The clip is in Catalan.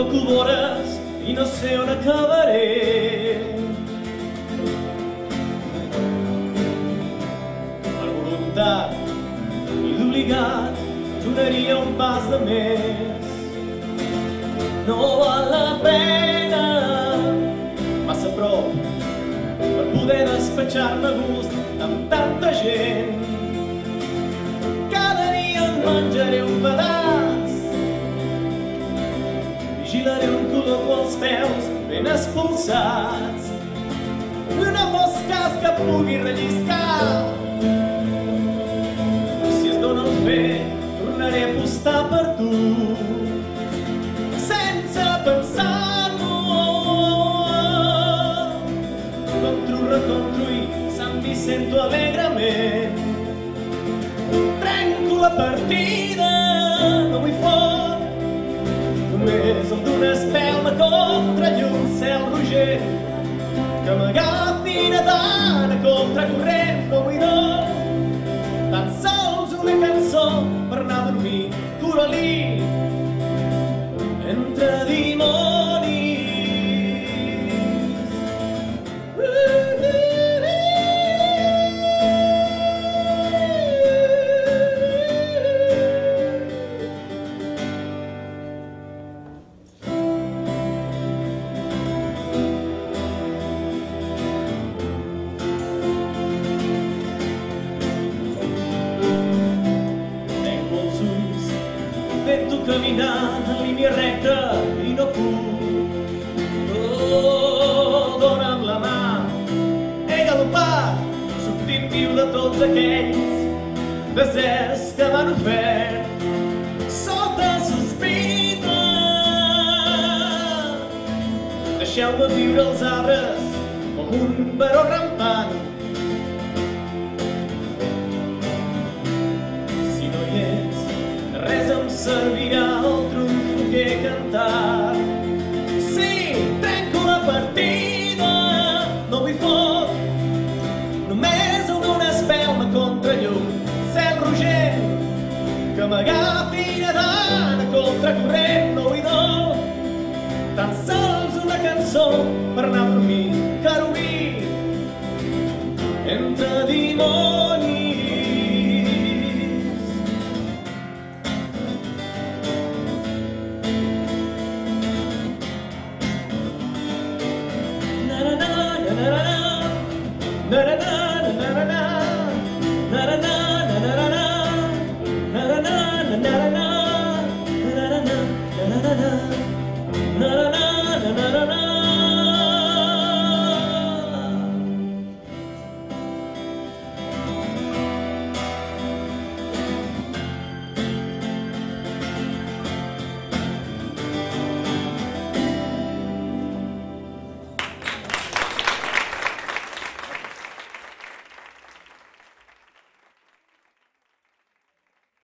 toco vores i no sé on acabaré. Per voluntat i d'obligat donaria un pas de més. No val la pena expulsats. No fos cas que pugui relliscar. Si es dona el fet, tornaré a apostar per tu. Sense pensar-m'ho. Contro, recontro i Sant Vicento alegrement. Trenco la partida, no vull fort, només el d'una espelma contra contracorrent no vull no tan sols una cançó per anar a dormir. Coralí intento caminar en línia recta i no puc. Oh, dona'm la mà, he galopat, sortint viu de tots aquells deserts que m'han ofert sota sospita. Deixeu-me viure els arbres com un baró rampant servirà el trumfo que he cantat. Sí, trenco la partida, no vull foc, només el d'una espelma contra llum, cel rogent, que m'agafi nedant a contracorrent, no vull no, tan sols una cançó per anar na na na